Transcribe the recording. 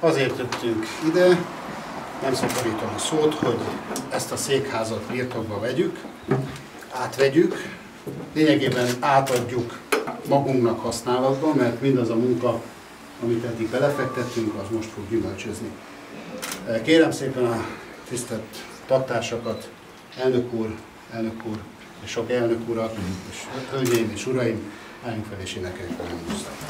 Azért jöttünk ide, nem szaporítom a szót, hogy ezt a székházat birtokba vegyük, átvegyük, lényegében átadjuk magunknak használatba, mert mindaz a munka, amit eddig belefektettünk, az most fog gyümölcsözni. Kérem szépen a tisztelt taktársakat, elnök úr, elnök úr, és sok elnök urat, és hölgyeim és uraim, álljunk fel és énekeljük a